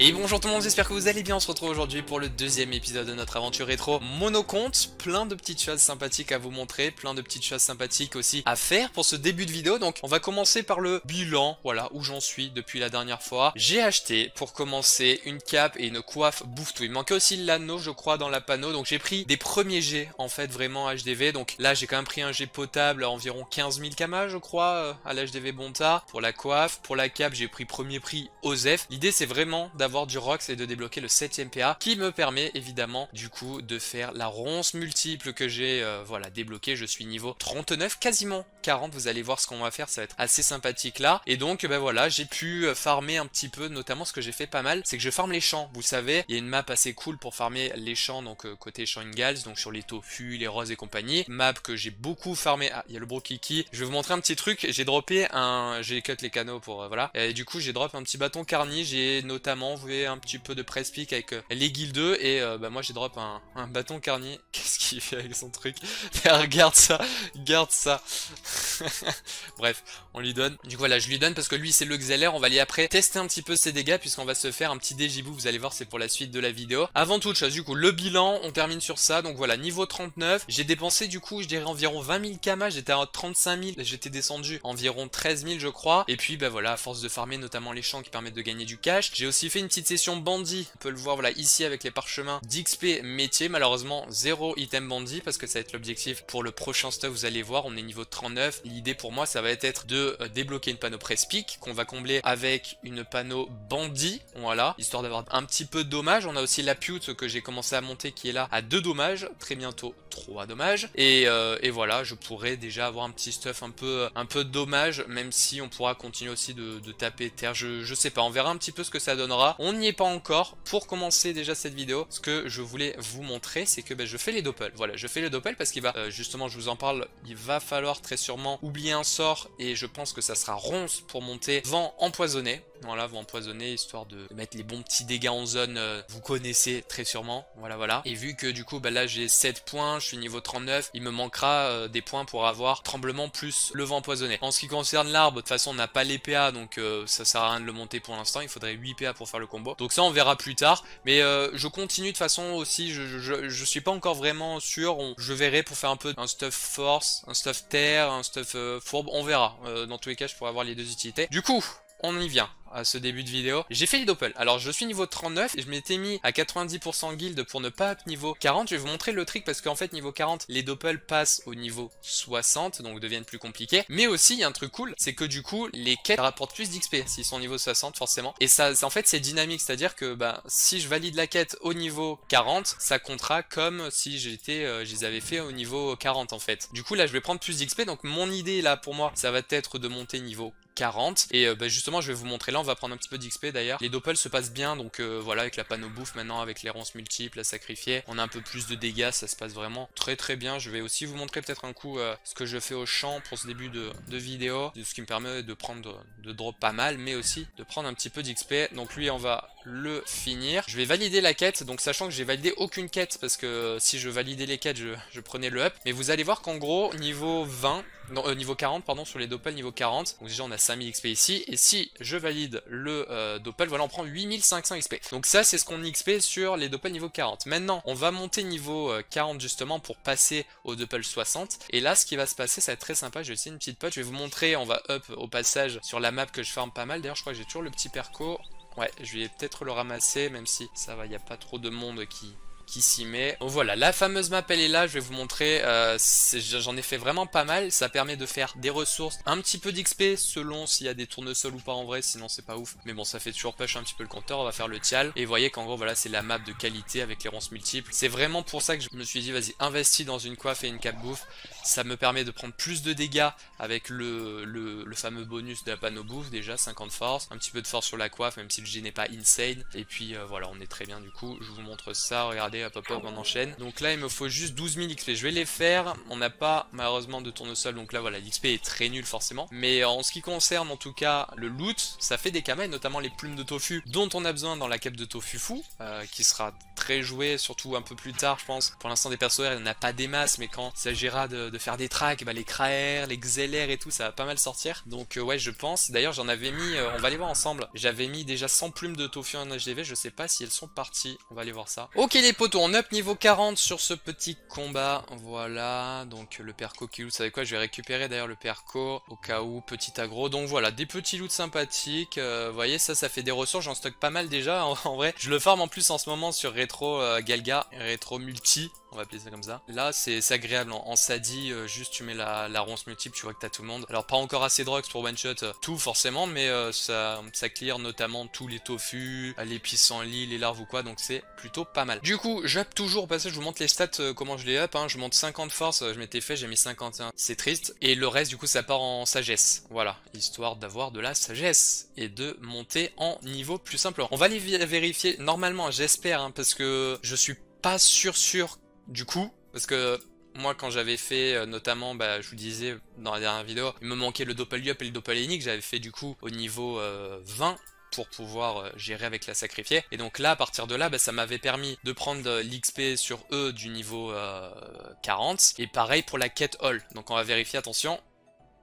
Et bonjour tout le monde, j'espère que vous allez bien, on se retrouve aujourd'hui pour le deuxième épisode de notre aventure rétro monocompte, plein de petites choses sympathiques à vous montrer, plein de petites choses sympathiques aussi à faire pour ce début de vidéo, donc on va commencer par le bilan, voilà, où j'en suis depuis la dernière fois. J'ai acheté, pour commencer, une cape et une coiffe bouffe-tout, il manquait aussi l'anneau je crois dans la panneau, donc j'ai pris des premiers jets en fait vraiment HDV, donc là j'ai quand même pris un jet potable à environ 15 000 kamas je crois, euh, à l'HDV Bonta, pour la coiffe, pour la cape j'ai pris premier prix OZEF, l'idée c'est vraiment d'avoir du Rox et de débloquer le 7ème PA qui me permet évidemment du coup de faire la ronce multiple que j'ai euh, voilà débloqué. Je suis niveau 39, quasiment 40. Vous allez voir ce qu'on va faire, ça va être assez sympathique là. Et donc ben voilà, j'ai pu euh, farmer un petit peu, notamment ce que j'ai fait pas mal, c'est que je farme les champs. Vous savez, il y a une map assez cool pour farmer les champs, donc euh, côté champ Ingals, donc sur les tofu, les roses et compagnie. Map que j'ai beaucoup farmé. Ah, il y a le brokiki. Je vais vous montrer un petit truc. J'ai droppé un, j'ai cut les canaux pour voilà. Et du coup j'ai drop un petit bâton carni. J'ai notamment un petit peu de press pick avec euh, les guildes et euh, bah moi j'ai drop un, bâton carnier. Qu'est-ce qu'il fait avec son truc? Regarde ça, garde ça. Bref, on lui donne. Du coup voilà, je lui donne parce que lui c'est le Xeler, on va aller après tester un petit peu ses dégâts puisqu'on va se faire un petit dégibou, vous allez voir c'est pour la suite de la vidéo. Avant toute chose, du coup le bilan, on termine sur ça, donc voilà, niveau 39, j'ai dépensé du coup je dirais environ 20 000 kamas, j'étais à 35 000, j'étais descendu environ 13 000 je crois, et puis bah voilà, à force de farmer notamment les champs qui permettent de gagner du cash, j'ai aussi fait une petite session bandit, on peut le voir voilà ici avec les parchemins d'XP métier, malheureusement zéro item bandit parce que ça va être l'objectif pour le prochain stuff, vous allez voir, on est niveau 39, l'idée pour moi ça va être de euh, débloquer une panneau press qu'on va combler avec une panneau bandit, voilà, histoire d'avoir un petit peu de dommages, on a aussi la pute que j'ai commencé à monter qui est là à 2 dommages, très bientôt 3 dommages, et, euh, et, voilà, je pourrais déjà avoir un petit stuff un peu, un peu de dommages, même si on pourra continuer aussi de, de taper terre, je, je sais pas, on verra un petit peu ce que ça donnera, on n'y est pas encore. Pour commencer déjà cette vidéo, ce que je voulais vous montrer, c'est que ben, je fais les doppels. Voilà, je fais les doppels parce qu'il va, euh, justement, je vous en parle, il va falloir très sûrement oublier un sort et je pense que ça sera ronce pour monter vent empoisonné. Voilà, vent empoisonné, histoire de, mettre les bons petits dégâts en zone, euh, vous connaissez très sûrement. Voilà, voilà. Et vu que du coup, ben, là j'ai 7 points, je suis niveau 39, il me manquera euh, des points pour avoir tremblement plus le vent empoisonné. En ce qui concerne l'arbre, de toute façon, on n'a pas les PA, donc ça sert à rien de le monter pour l'instant. Il faudrait 8 PA pour faire le combo. Donc ça, on verra plus tard. Mais euh, je continue de façon aussi, je, suis pas encore vraiment sûr. je verrai pour faire un peu un stuff force, un stuff terre, un stuff euh, fourbe. On verra. Euh, dans tous les cas, je pourrais avoir les deux utilités. Du coup, on y vient à ce début de vidéo. J'ai fait les doppels. Alors je suis niveau 39 et je m'étais mis à 90% guild pour ne pas up niveau 40. Je vais vous montrer le trick parce qu'en fait niveau 40 les doppels passent au niveau 60 donc deviennent plus compliqués. Mais aussi il y a un truc cool c'est que du coup les quêtes rapportent plus d'XP s'ils sont au niveau 60 forcément. Et ça en fait c'est dynamique c'est à dire que bah, si je valide la quête au niveau 40 ça comptera comme si j'étais euh, je les avais fait au niveau 40 en fait. Du coup là je vais prendre plus d'XP donc mon idée là pour moi ça va être de monter niveau 40 et euh, bah, justement je vais vous montrer là on va prendre un petit peu d'XP d'ailleurs. Les doppels se passent bien donc euh, voilà avec la panneau bouffe maintenant avec les ronces multiples à sacrifier on a un peu plus de dégâts ça se passe vraiment très très bien. Je vais aussi vous montrer peut-être un coup euh, ce que je fais au champ pour ce début de, vidéo ce qui me permet de prendre de drop pas mal mais aussi de prendre un petit peu d'XP donc lui on va le finir. Je vais valider la quête donc sachant que j'ai validé aucune quête parce que si je validais les quêtes je prenais le up. Mais vous allez voir qu'en gros niveau 20 non, euh, niveau 40, pardon, sur les doppels niveau 40. Donc déjà, on a 5000 XP ici. Et si je valide le euh, doppel, voilà, on prend 8500 XP. Donc ça, c'est ce qu'on XP sur les doppels niveau 40. Maintenant, on va monter niveau 40 euh, justement pour passer au doppel 60. Et là, ce qui va se passer, ça va être très sympa. Je vais essayer une petite pote. Je vais vous montrer, on va up au passage sur la map que je farme pas mal. D'ailleurs, je crois que j'ai toujours le petit perco. Ouais, je vais peut-être le ramasser, même si ça va, il n'y a pas trop de monde qui, qui s'y met. Donc voilà, la fameuse map elle est là, je vais vous montrer, euh, j'en ai fait vraiment pas mal, ça permet de faire des ressources, un petit peu d'XP selon s'il y a des tournesols ou pas en vrai, sinon c'est pas ouf. Mais bon, ça fait toujours push un petit peu le compteur, on va faire le tial. Et vous voyez qu'en gros, voilà, c'est la map de qualité avec les ronces multiples. C'est vraiment pour ça que je me suis dit, vas-y, investis dans une coiffe et une cape bouffe. Ça me permet de prendre plus de dégâts avec le, le, fameux bonus de la panneau bouffe, déjà 50 force, un petit peu de force sur la coiffe, même si le G n'est pas insane. Et puis euh, voilà, on est très bien du coup, je vous montre ça, regardez Hop, hop, on enchaîne. Donc là, il me faut juste 12 000 XP. Je vais les faire. On n'a pas, malheureusement, de tournesol. Donc là, voilà, l'XP est très nul, forcément. Mais en ce qui concerne, en tout cas, le loot, ça fait des kamas, notamment les plumes de tofu, dont on a besoin dans la cape de tofu fou, euh, qui sera très joué, surtout un peu plus tard, je pense. Pour l'instant, des persos il n'y en a pas des masses, mais quand il s'agira de, faire des tracks, bah, les Kraer, les Xeler et tout, ça va pas mal sortir. Donc euh, ouais, je pense. D'ailleurs, j'en avais mis, euh, on va aller voir ensemble. J'avais mis déjà 100 plumes de tofu en HDV, je sais pas si elles sont parties. On va aller voir ça. Ok les potos, on up niveau 40 sur ce petit combat. Voilà, donc le perco qui loot, vous savez quoi, je vais récupérer d'ailleurs le perco au cas où, petit aggro. Donc voilà, des petits loots sympathiques. Euh, vous voyez, ça, ça fait des ressources, j'en stocke pas mal déjà en, vrai. Je le farm en plus en ce moment sur rétro Galga, rétro multi on va appeler ça comme ça. Là, c'est agréable. En, sadi, euh, juste tu mets la, ronce multiple, tu vois que t'as tout le monde. Alors, pas encore assez de drugs pour one-shot euh, tout, forcément, mais euh, ça, ça clear notamment tous les tofu, les pissenlits, les larves ou quoi, donc c'est plutôt pas mal. Du coup, j'up toujours, parce que je vous montre les stats, comment je les up. Hein. Je monte 50 force, je m'étais fait, j'ai mis 51. C'est triste. Et le reste, du coup, ça part en sagesse. Voilà, histoire d'avoir de la sagesse et de monter en niveau plus simple. On va aller vérifier, normalement, j'espère, hein, parce que je suis pas sûr sûr du coup, parce que moi quand j'avais fait euh, notamment, bah, je vous disais dans la dernière vidéo, il me manquait le Doppel-Up et le Doppel-Enic, j'avais fait du coup au niveau 20 euh, pour pouvoir euh, gérer avec la sacrifiée. Et donc là, à partir de là, bah, ça m'avait permis de prendre l'XP sur eux du niveau 40. Et pareil pour la quête Hall. Donc on va vérifier, attention,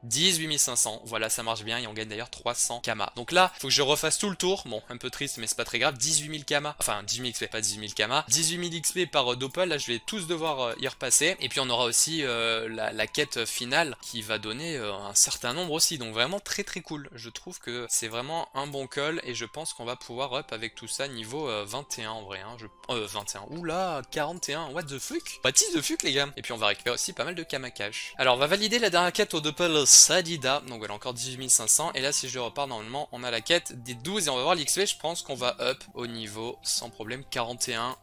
18 500, voilà ça marche bien et on gagne d'ailleurs 300 kama. Donc là, faut que je refasse tout le tour, bon un peu triste mais c'est pas très grave, 18 000 kama, enfin 18 000 XP, pas 18 000 kama, 18 000 XP par euh, Doppel, là je vais tous devoir euh, y repasser, et puis on aura aussi euh, la, quête finale qui va donner un certain nombre aussi, donc vraiment très très cool, je trouve que c'est vraiment un bon call et je pense qu'on va pouvoir up avec tout ça niveau 21 en vrai, hein, je... 21, oula 41, what the fuck? Baptiste de fuck les gars. Et puis on va récupérer aussi pas mal de kama cash. Alors on va valider la dernière quête au Doppel Sadida, donc voilà encore 18 500, et là si je repars normalement on a la quête des 12 et on va voir l'XP, je pense qu'on va up au niveau sans problème 41,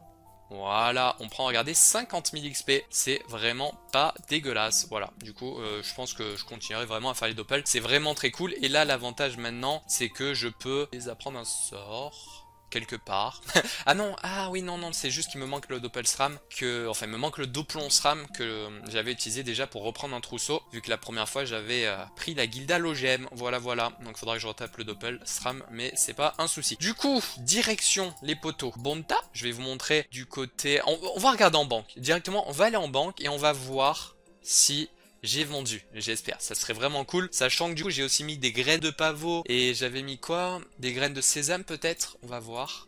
voilà, on prend, regardez, 50 000 XP, c'est vraiment pas dégueulasse, voilà. Du coup, euh, je pense que je continuerai vraiment à faire les doppels, c'est vraiment très cool, et là l'avantage maintenant, c'est que je peux les apprendre un sort quelque part. ah non, ah oui, non, non, c'est juste qu'il me manque le SRAM, que, enfin, il me manque le Doplon SRAM que j'avais utilisé déjà pour reprendre un trousseau, vu que la première fois j'avais euh, pris la Guilda Logem, voilà, voilà. Donc faudra que je retape le Doppel SRAM, mais c'est pas un souci. Du coup, direction les poteaux Bonta, je vais vous montrer du côté... on va regarder en banque, directement, on va aller en banque et on va voir si j'ai vendu, j'espère. Ça serait vraiment cool. Sachant que du coup, j'ai aussi mis des graines de pavot et j'avais mis quoi? Des graines de sésame peut-être? On va voir.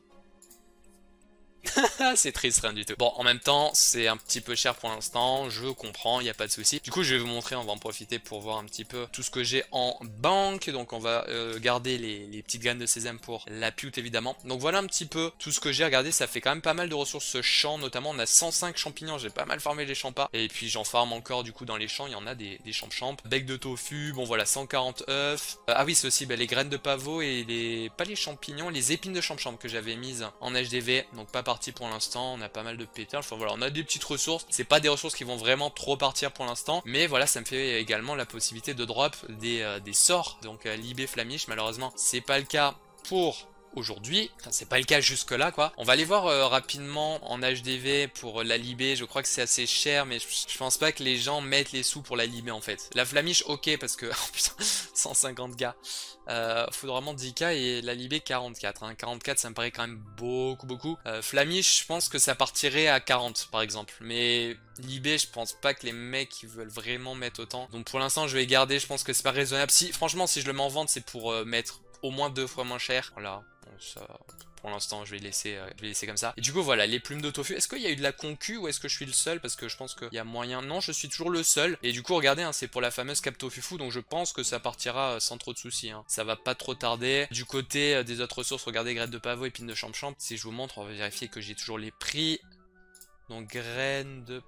c'est triste, rien du tout. Bon, en même temps, c'est un petit peu cher pour l'instant, je comprends, il n'y a pas de souci. Du coup, je vais vous montrer, on va en profiter pour voir un petit peu tout ce que j'ai en banque. Donc, on va euh, garder les, petites graines de sésame pour la pute, évidemment. Donc, voilà un petit peu tout ce que j'ai. Regardez, ça fait quand même pas mal de ressources champs, notamment on a 105 champignons, j'ai pas mal farmé les champs Et puis, j'en farme encore, du coup, dans les champs, il y en a des, des champs champs. Bec de tofu, bon voilà, 140 œufs. Euh, ah oui, c'est aussi bah, les graines de pavot et les... pas les champignons, les épines de champ que j'avais mises en HDV. Donc, pas pour l'instant, on a pas mal de pétales, enfin voilà, on a des petites ressources, c'est pas des ressources qui vont vraiment trop partir pour l'instant, mais voilà, ça me fait également la possibilité de drop des, euh, sorts, donc euh, Libé Flamiche, malheureusement, c'est pas le cas pour aujourd'hui. c'est pas le cas jusque là quoi. On va aller voir euh, rapidement en HDV pour la Libé. Je crois que c'est assez cher mais je, pense pas que les gens mettent les sous pour la Libé en fait. La Flamiche ok parce que... Putain 150 gars. Euh, faudra vraiment 10k et la Libé 44. Hein. 44 ça me paraît quand même beaucoup beaucoup. Euh, Flamiche je pense que ça partirait à 40 par exemple. Mais Libé je pense pas que les mecs veulent vraiment mettre autant. Donc pour l'instant je vais garder. Je pense que c'est pas raisonnable. Si franchement si je le mets en vente c'est pour euh, mettre au moins deux fois moins cher. Voilà pour l'instant, je vais laisser, euh, laisser comme ça. Et du coup, voilà, les plumes de tofu. Est-ce qu'il y a eu de la concu ou est-ce que je suis le seul? Parce que je pense qu'il y a moyen. Non, je suis toujours le seul. Et du coup, regardez, hein, c'est pour la fameuse cap tofu donc je pense que ça partira euh, sans trop de soucis. Hein. Ça va pas trop tarder. Du côté euh, des autres ressources, regardez, graines de pavot, épines de champ-champ. Si je vous montre, on va vérifier que j'ai toujours les prix. Donc, graines de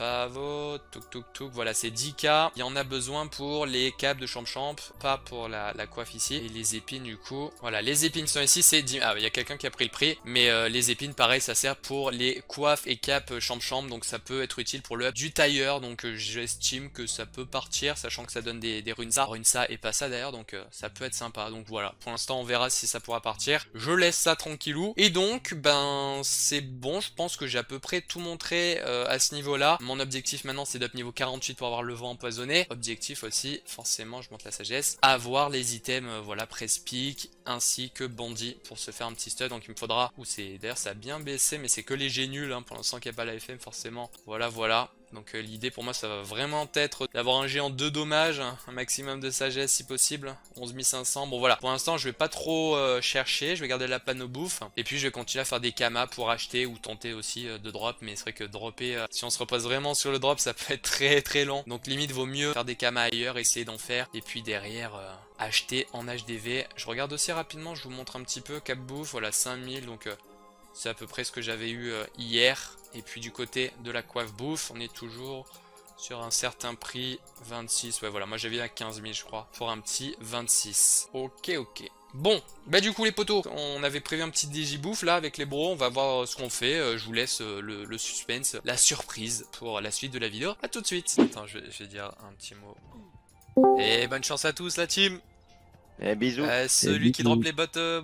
pavot, tuk tuk tuk, voilà c'est 10k. Il y en a besoin pour les câbles de champ champ, pas pour la, coiffe ici. Et les épines du coup, voilà les épines sont ici, c'est 10... Ah il y a quelqu'un qui a pris le prix, mais euh, les épines pareil ça sert pour les coiffes et capes champ champ, donc ça peut être utile pour le du tailleur, donc euh, j'estime que ça peut partir, sachant que ça donne des, des runes ça, et pas ça d'ailleurs, donc euh, ça peut être sympa. Donc voilà, pour l'instant on verra si ça pourra partir. Je laisse ça tranquillou. Et donc, ben c'est bon, je pense que j'ai à peu près tout montré à ce niveau-là. Mon objectif maintenant c'est d'up niveau 48 pour avoir le vent empoisonné. Objectif aussi, forcément, je monte la sagesse, avoir les items, euh, voilà, presse-pique, ainsi que bandit pour se faire un petit stud. Donc il me faudra, ou c'est, d'ailleurs ça a bien baissé, mais c'est que les nuls hein, pour l'instant qu'il n'y a pas la FM forcément. Voilà, voilà. Donc euh, l'idée pour moi ça va vraiment être d'avoir un géant de dommages, un maximum de sagesse si possible, 11500. Bon voilà, pour l'instant je vais pas trop euh, chercher, je vais garder la panneau bouffe. Et puis je vais continuer à faire des kamas pour acheter ou tenter aussi euh, de drop. Mais c'est vrai que dropper, si on se repose vraiment sur le drop ça peut être très très long. Donc limite vaut mieux faire des kamas ailleurs, essayer d'en faire. Et puis derrière acheter en HDV. Je regarde aussi rapidement, je vous montre un petit peu cap bouffe, voilà 5000 donc... c'est à peu près ce que j'avais eu hier. Et puis du côté de la coiffe bouffe, on est toujours sur un certain prix, 26. Ouais, voilà, moi j'avais à 15 000, je crois, pour un petit 26. Ok, ok. Bon, bah du coup les potos, on avait prévu un petit digibouffe là avec les bros, on va voir ce qu'on fait, euh, je vous laisse euh, le, suspense, la surprise pour la suite de la vidéo. A tout de suite Attends, je vais dire un petit mot. Et bonne chance à tous la team eh, bisous. Euh, celui qui drop les bottes euh,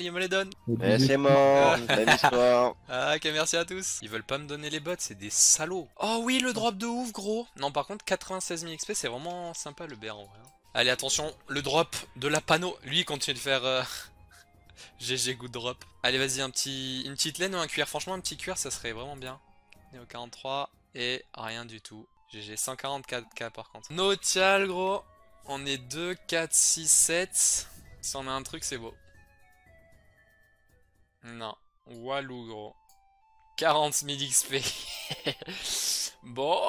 il me les donne. Eh, c'est mort, belle histoire. Ah, ok, merci à tous. Ils veulent pas me donner les bottes, c'est des salauds. Oh oui, le drop de ouf, gros. Non, par contre, 96 000 XP, c'est vraiment sympa le BR en vrai. Hein. Allez, attention, le drop de la panneau. Lui, il continue de faire... GG euh, good drop. Allez, vas-y, un petit... une petite laine ou un cuir. Franchement, un petit cuir, ça serait vraiment bien. Néo 43 et rien du tout. GG 144k par contre. Notial, gros. On est 2, 4, 6, 7. Si on a un truc, c'est beau. Non. Walou, gros. 40 000 XP. bon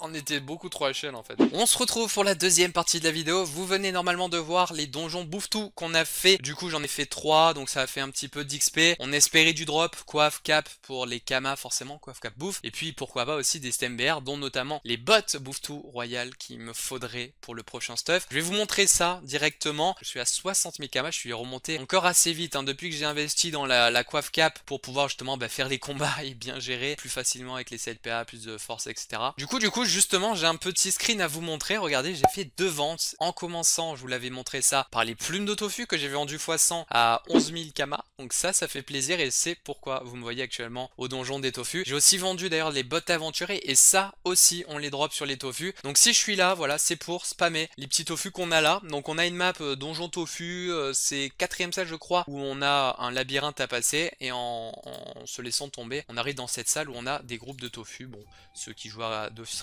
on était beaucoup trop chaîne en fait. On se retrouve pour la deuxième partie de la vidéo. Vous venez normalement de voir les donjons bouffe-tout qu'on a fait. Du coup j'en ai fait 3, donc ça a fait un petit peu d'XP. On espérait du drop, coiffe, cap pour les kamas forcément, coiffe, cap, bouffe. Et puis pourquoi pas aussi des STMBR, dont notamment les bots bouffe-tout royal qu'il me faudrait pour le prochain stuff. Je vais vous montrer ça directement. Je suis à 60 000 kamas, je suis remonté encore assez vite hein, depuis que j'ai investi dans la, coiffe cap pour pouvoir justement bah, faire les combats et bien gérer plus facilement avec les CLPA, plus de force, etc. Du coup, du coup, justement, j'ai un petit screen à vous montrer. Regardez, j'ai fait deux ventes. En commençant, je vous l'avais montré ça, par les plumes de tofu que j'ai vendu x100 à 11 000 kama. Donc ça, ça fait plaisir et c'est pourquoi vous me voyez actuellement au donjon des tofu. J'ai aussi vendu d'ailleurs les bottes aventurées et ça aussi, on les drop sur les tofu. Donc si je suis là, voilà, c'est pour spammer les petits tofu qu'on a là. Donc on a une map euh, donjon tofu, euh, c'est quatrième salle je crois, où on a un labyrinthe à passer et en, se laissant tomber, on arrive dans cette salle où on a des groupes de tofu. Bon, ceux qui jouent à Dofus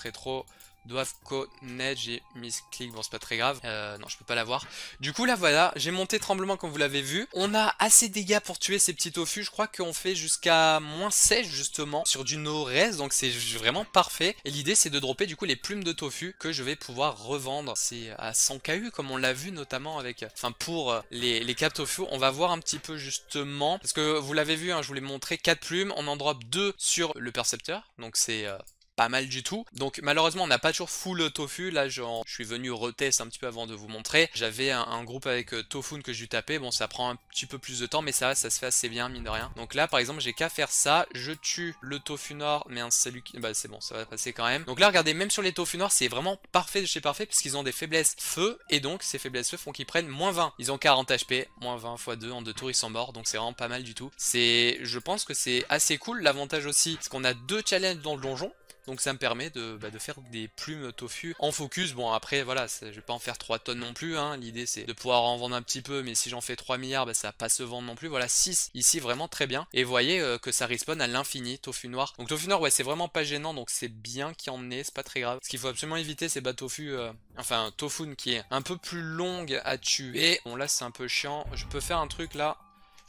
Doivent connaître, j'ai mis clic, bon c'est pas très grave, euh, non je peux pas l'avoir. Du coup là voilà, j'ai monté tremblement comme vous l'avez vu, on a assez dégâts pour tuer ces petits tofu, je crois qu'on fait jusqu'à moins 16 justement sur du no-res, donc c'est vraiment parfait. Et l'idée c'est de dropper du coup les plumes de tofu que je vais pouvoir revendre, c'est à 100 KU comme on l'a vu notamment avec, enfin pour les, les cap tofu, on va voir un petit peu justement, parce que vous l'avez vu, hein, je vous l'ai montré, 4 plumes, on en drop 2 sur le percepteur, donc c'est... Euh, pas mal du tout. Donc malheureusement on n'a pas toujours full tofu, là je suis venu retest un petit peu avant de vous montrer. J'avais un, groupe avec euh, Tofun que dû taper, bon ça prend un petit peu plus de temps mais ça ça se fait assez bien mine de rien. Donc là par exemple j'ai qu'à faire ça, je tue le tofu noir mais un salut qui... Bah c'est bon ça va passer quand même. Donc là regardez même sur les tofu noirs c'est vraiment parfait de chez parfait puisqu'ils ont des faiblesses feu et donc ces faiblesses feu font qu'ils prennent moins 20. Ils ont 40 HP, moins 20 x 2 en deux tours ils sont morts donc c'est vraiment pas mal du tout. C'est je pense que c'est assez cool. L'avantage aussi c'est qu'on a deux challenges dans le donjon donc ça me permet bah, de, faire des plumes tofu en focus. Bon après voilà, je vais pas en faire 3 tonnes non plus. Hein. L'idée c'est de pouvoir en vendre un petit peu, mais si j'en fais 3 milliards, bah, ça va pas se vendre non plus. Voilà 6 ici vraiment très bien. Et vous voyez euh, que ça respawn à l'infini, tofu noir. Donc tofu noir ouais c'est vraiment pas gênant, donc c'est bien qu'il y en ait, c'est pas très grave. Ce qu'il faut absolument éviter c'est bah tofu, euh, enfin tofun qui est un peu plus longue à tuer. Bon là c'est un peu chiant. Je peux faire un truc là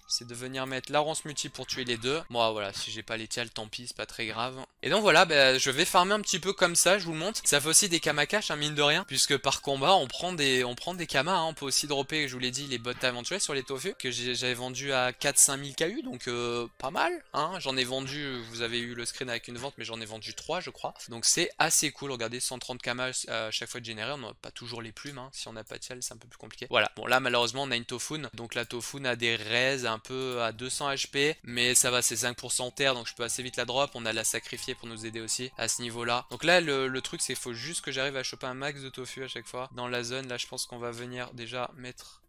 c'est de venir mettre la ronce multi pour tuer les deux. Moi, voilà, si j'ai pas les tials, tant pis, c'est pas très grave. Et donc voilà, bah, je vais farmer un petit peu comme ça, je vous le montre. Ça fait aussi des kamakash, hein, mine de rien, puisque par combat, on prend des, on prend des kamas. Hein. On peut aussi dropper, je vous l'ai dit, les bottes aventuriers sur les tofu, que j'avais vendu à 4-5 000 KU, donc euh, pas mal. Hein. J'en ai vendu, vous avez eu le screen avec une vente, mais j'en ai vendu 3, je crois. Donc c'est assez cool. Regardez, 130 kamas à chaque fois de générer. On n'a pas toujours les plumes. Hein. Si on n'a pas de tials, c'est un peu plus compliqué. Voilà. Bon, là, malheureusement, on a une Tofun. Donc la Tofun a des raises un peu à 200 HP, mais ça va, c'est 5% terre, donc je peux assez vite la drop. On a la sacrifier pour nous aider aussi à ce niveau-là. Donc là, le, truc, c'est qu'il faut juste que j'arrive à choper un max de tofu à chaque fois dans la zone. Là, je pense qu'on va venir déjà mettre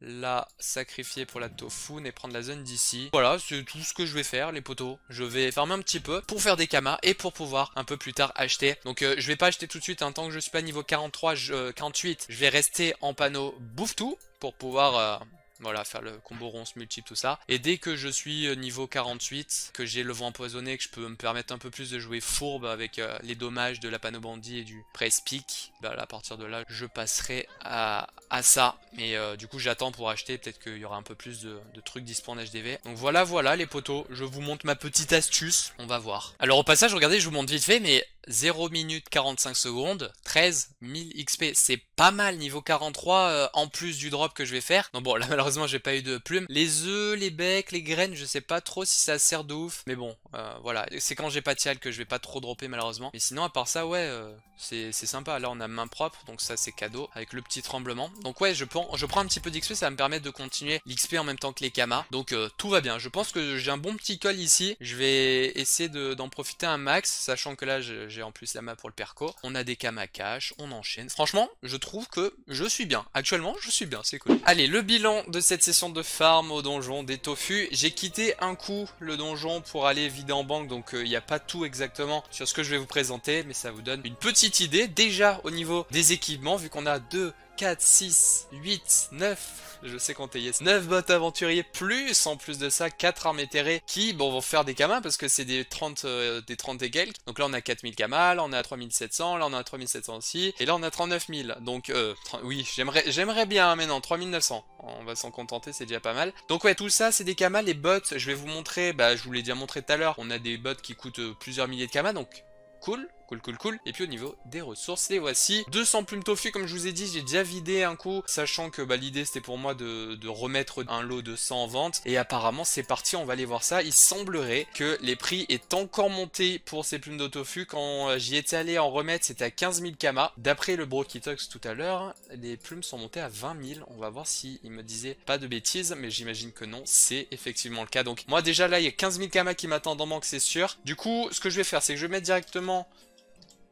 la sacrifier pour la tofu et prendre la zone d'ici. Voilà, c'est tout ce que je vais faire, les poteaux. Je vais farmer un petit peu pour faire des kamas et pour pouvoir un peu plus tard acheter. Donc euh, je vais pas acheter tout de suite, hein, tant que je suis pas niveau 43, 48, je vais rester en panneau bouffe tout pour pouvoir... Euh, voilà, faire le combo ronce multiple, tout ça. Et dès que je suis euh, niveau 48, que j'ai le vent empoisonné, que je peux me permettre un peu plus de jouer fourbe avec euh, les dommages de la panobandie et du press pick, bah, à partir de là, je passerai à, ça. Mais euh, du coup, j'attends pour acheter. Peut-être qu'il y aura un peu plus de, trucs dispo en HDV. Donc voilà, voilà les potos. Je vous montre ma petite astuce. On va voir. Alors au passage, regardez, je vous montre vite fait, mais 0 minutes 45 secondes, 13 000 XP. C'est pas mal niveau 43 euh, en plus du drop que je vais faire. Donc bon, là malheureusement j'ai pas eu de plumes. Les œufs, les becs, les graines, je sais pas trop si ça sert de ouf. Mais bon, euh, voilà. C'est quand j'ai pas tial que je vais pas trop dropper malheureusement. Mais sinon à part ça, ouais, euh, c'est sympa. Là on a main propre, donc ça c'est cadeau avec le petit tremblement. Donc ouais, je prends, je prends un petit peu d'XP, ça va me permettre de continuer l'XP en même temps que les kamas. Donc tout va bien. Je pense que j'ai un bon petit col ici. Je vais essayer d'en profiter un max, sachant que là j'ai en plus la map pour le perco. On a des cash, on enchaîne. Franchement, je trouve que je suis bien. Actuellement, je suis bien, c'est cool. Allez, le bilan de cette session de farm au donjon des tofu. J'ai quitté un coup le donjon pour aller vider en banque, donc il euh, n'y a pas tout exactement sur ce que je vais vous présenter, mais ça vous donne une petite idée. Déjà au niveau des équipements, vu qu'on a deux 4, 6, 8, 9, je sais compter, yes, 9 bots aventuriers, plus en plus de ça, 4 armes éthérées qui, bon, vont faire des kamas parce que c'est des 30, euh, des 30 et quelques. Donc là, on a 4000 kamas, là, on a 3700, là, on a 3700 aussi, et là, on a 39000. Donc, euh, oui, j'aimerais bien, mais non, 3900. On va s'en contenter, c'est déjà pas mal. Donc ouais, tout ça, c'est des kamas, les bots, je vais vous montrer, bah, je vous l'ai déjà montré tout à l'heure, on a des bots qui coûtent euh, plusieurs milliers de kamas, donc cool. Cool, cool, cool. Et puis au niveau des ressources, les voici. 200 plumes tofu, comme je vous ai dit, j'ai déjà vidé un coup, sachant que bah, l'idée c'était pour moi de, remettre un lot de 100 en vente. Et apparemment, c'est parti, on va aller voir ça. Il semblerait que les prix aient encore monté pour ces plumes de tofu. Quand euh, j'y étais allé en remettre, c'était à 15 000 kamas. D'après le Brokitox tout à l'heure, les plumes sont montées à 20 000. On va voir s'il me disait pas de bêtises, mais j'imagine que non, c'est effectivement le cas. Donc moi déjà là, il y a 15 000 kamas qui m'attendent en banque, c'est sûr. Du coup, ce que je vais faire, c'est que je vais mettre directement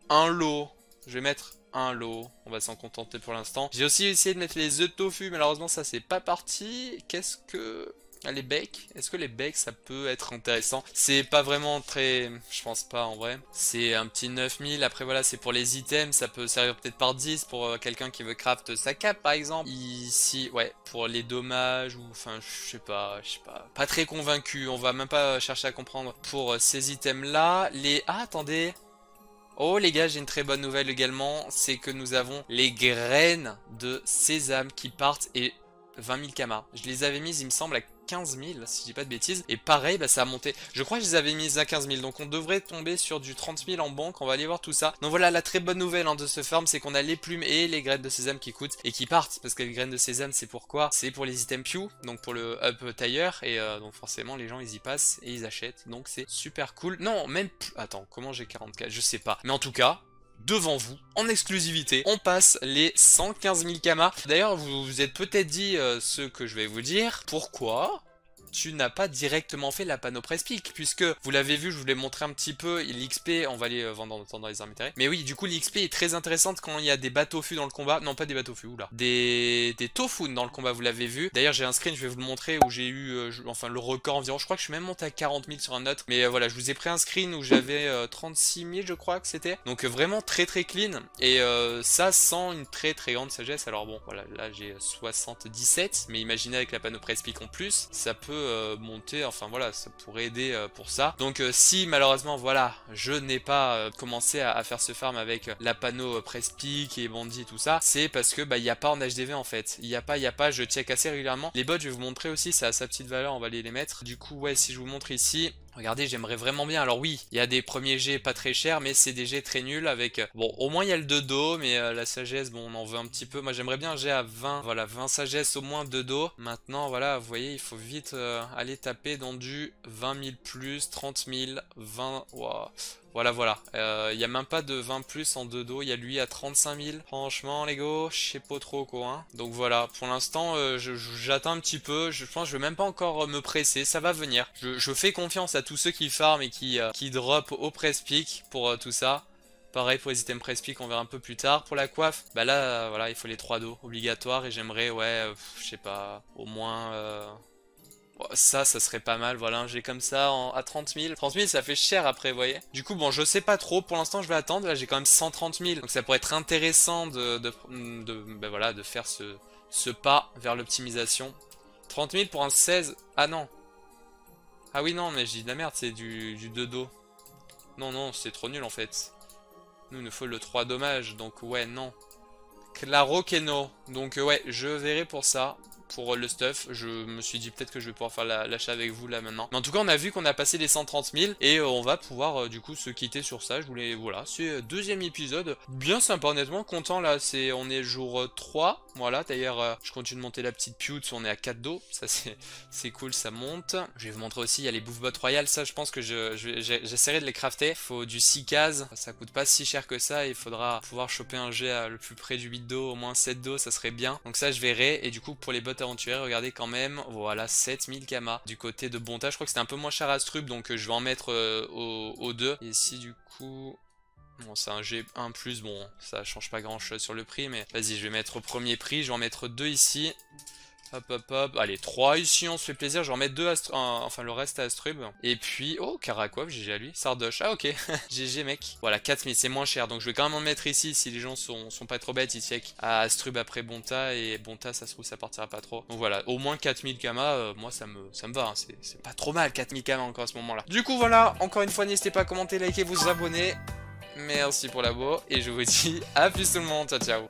un lot. Je vais mettre un lot. On va s'en contenter pour l'instant. J'ai aussi essayé de mettre les œufs de tofu. Malheureusement, ça c'est pas parti. Qu'est-ce que... Ah, les becs, est-ce que les becs ça peut être intéressant? C'est pas vraiment très... Je pense pas en vrai. C'est un petit 9000, après voilà c'est pour les items, ça peut servir peut-être par 10 pour euh, quelqu'un qui veut craft sa cape par exemple. Ici, ouais, pour les dommages ou enfin je sais pas, je sais pas. Pas très convaincu, on va même pas chercher à comprendre pour euh, ces items là. Les... Ah attendez, Oh les gars, j'ai une très bonne nouvelle également, c'est que nous avons les graines de sésame qui partent et 20 000 kamas. Je les avais mises, il me semble, à 15 000, si je dis pas de bêtises. Et pareil, bah, ça a monté. Je crois que je les avais mises à 15 000. Donc on devrait tomber sur du 30 000 en banque. On va aller voir tout ça. Donc voilà, la très bonne nouvelle hein, de ce farm, c'est qu'on a les plumes et les graines de sésame qui coûtent et qui partent. Parce que les graines de sésame, c'est pourquoi C'est pour les items Pew, donc pour le up tailleur. Et euh, donc forcément, les gens, ils y passent et ils achètent. Donc c'est super cool. Non, même... Attends, comment j'ai 44 Je sais pas. Mais en tout cas, devant vous, en exclusivité. On passe les 115 000 kamas. D'ailleurs, vous vous êtes peut-être dit euh, ce que je vais vous dire. Pourquoi? Tu n'as pas directement fait la panneau press pick, puisque vous l'avez vu, je vous l'ai montré un petit peu, l'XP, on va aller euh, vendre dans, les armes Mais oui, du coup, l'XP est très intéressante quand il y a des bateaux fus dans le combat. Non, pas des bateaux fus, oula. Des, des tofu dans le combat, vous l'avez vu. D'ailleurs, j'ai un screen, je vais vous le montrer, où j'ai eu, euh, enfin, le record environ. Je crois que je suis même monté à 40 000 sur un autre. Mais euh, voilà, je vous ai pris un screen où j'avais 36 000, je crois que c'était. Donc vraiment très très clean. Et ça sans une très très grande sagesse. Alors bon, voilà, là j'ai 77. Mais imaginez avec la panneau press pick en plus, ça peut euh, monter, enfin voilà, ça pourrait aider euh, pour ça. Donc euh, si malheureusement, voilà, je n'ai pas commencé à, faire ce farm avec la panneau Peak et Bandit tout ça, c'est parce que bah il n'y a pas en HDV en fait. Il n'y a pas, il n'y a pas, je check assez régulièrement. Les bots, je vais vous montrer aussi, ça a sa petite valeur, on va aller les mettre. Du coup, ouais, si je vous montre ici, Regardez, j'aimerais vraiment bien. Alors oui, il y a des premiers jets pas très chers, mais c'est des jets très nuls avec... euh, Bon, au moins il y a le 2 dos, mais euh, la sagesse, bon, on en veut un petit peu. Moi, j'aimerais bien un jet à 20. Voilà, 20 sagesse, au moins 2 dos. Maintenant, voilà, vous voyez, il faut vite euh, aller taper dans du 20 000 plus, 30 000, 20... Ouah. Voilà, voilà. Il n'y a même pas de 20 plus en deux dos. Il y a lui à 35 000. Franchement, les gars, je sais pas trop quoi. Donc voilà, pour l'instant, euh, j'attends un petit peu. Je pense que je vais même pas encore euh, me presser. Ça va venir. Je, fais confiance à tous ceux qui farment et qui, euh, drop au press pick pour euh, tout ça. Pareil pour les items press on verra un peu plus tard. Pour la coiffe, bah là, euh, voilà, il faut les trois dos obligatoires. Et j'aimerais, ouais, euh, je sais pas, au moins... Ça, ça serait pas mal, voilà, j'ai comme ça à 30 000. 30 000, ça fait cher après, vous voyez. Du coup, bon, je sais pas trop, pour l'instant, je vais attendre. Là, j'ai quand même 130 000. Donc, ça pourrait être intéressant de, ben faire ce, pas vers l'optimisation. 30 000 pour un 16. Ah non. Ah oui, non, mais je dis de la merde, c'est du, du 2 dos. Non, non, c'est trop nul en fait. Nous, il nous faut le 3 dommage, donc ouais, non. Claro que. Donc euh, ouais, je verrai pour ça. Pour le stuff, je me suis dit peut-être que je vais pouvoir faire la- l'achat avec vous là maintenant. Mais en tout cas, on a vu qu'on a passé les 130 000 et euh, on va pouvoir euh, du coup se quitter sur ça. Je voulais, voilà, c'est euh, deuxième épisode. Bien sympa, honnêtement, content là. C'est, on est jour euh, 3. Voilà, d'ailleurs, euh, je continue de monter la petite pute. On est à 4 dos. Ça, c'est, cool, ça monte. Je vais vous montrer aussi, il y a les bouffes bottes royales. Ça, je pense que j'essaierai de les crafter. Faut du 6 cases. Ça coûte pas si cher que ça. Il faudra pouvoir choper un jet à le plus près du 8 dos, au moins 7 dos, ça serait bien. Donc ça, je verrai. Et du coup, pour les bottes aventurières, regardez quand même, voilà, 7000 kamas. Du côté de Bonta, je crois que c'était un peu moins cher à Strub, donc euh, je vais en mettre euh, au, au 2. Et ici, du coup... Bon, c'est un G1+, plus, bon, ça change pas grand chose sur le prix, mais vas-y, je vais mettre au premier prix, je vais en mettre deux ici. Hop, hop, hop. Allez, 3 ici, on se fait plaisir. Je vais en mettre 2 enfin le reste à Astrub. Et puis, oh, Karakov, GG à lui. Sardoche, ah ok. GG mec. Voilà, 4000, c'est moins cher. Donc je vais quand même en mettre ici si les gens sont, pas trop bêtes. Ils check à Astrub après Bonta. Et Bonta, ça se trouve, ça partira pas trop. Donc voilà, au moins 4000 Kama, euh, moi ça me, va. hein. C'est c'est pas trop mal, 4000 Kama encore à ce moment-là. Du coup, voilà, encore une fois, n'hésitez pas à commenter, liker, vous abonner. Merci pour la bourre. Et je vous dis à plus tout le monde. Ciao, ciao.